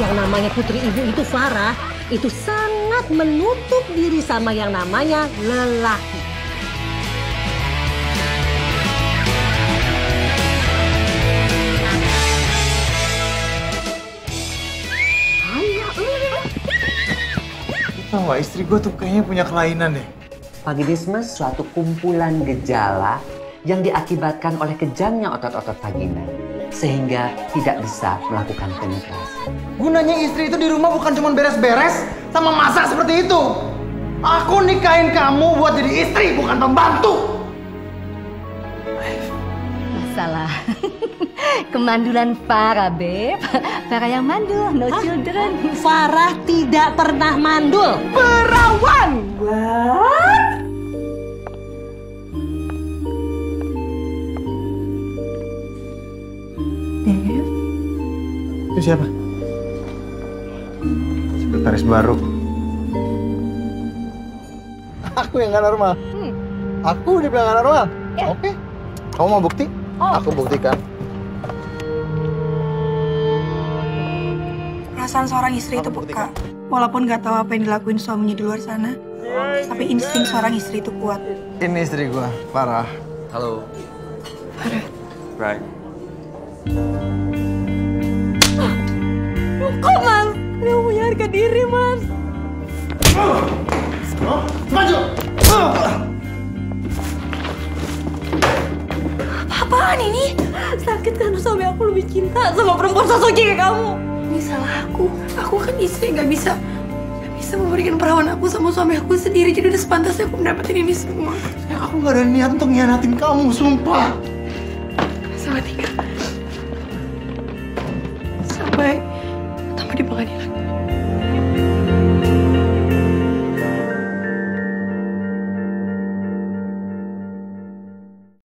Yang namanya putri ibu itu Farah itu sangat menutup diri sama yang namanya lelaki. Tau gak istri gue tuh kayaknya punya kelainan deh. Vaginisme suatu kumpulan gejala yang diakibatkan oleh kejamnya otot-otot vagina sehingga tidak bisa melakukan penetrasi. Gunanya istri itu di rumah bukan cuma beres-beres sama masak seperti itu. Aku nikahin kamu buat jadi istri, bukan pembantu. Masalah kemandulan Farah, Beb. Farah yang mandul, no children. Farah tidak pernah mandul. Perawan. Itu siapa? Sekretaris baru. Aku yang gak normal. Aku dibilang gak normal. Oke. Kamu mau bukti? Aku buktikan. Perasaan seorang istri itu peka. Walaupun nggak tahu apa yang dilakuin suaminya di luar sana, tapi insting seorang istri itu kuat. Ini istri gua, Farah. Halo. Right. Kok mas? Dia punya harga diri mas. Maju! Apaan ini? Sakit kan suami aku lebih cinta sama perempuan sosok kayak kamu. Ini salah aku. Aku kan istri nggak bisa bisa memberikan perawan aku sama suami aku sendiri. Jadi udah sepantasnya aku mendapatkan ini semua. Ya, aku gak ada niat untuk ngianatin kamu, sumpah. Sampai tinggal. Sampai. Bye.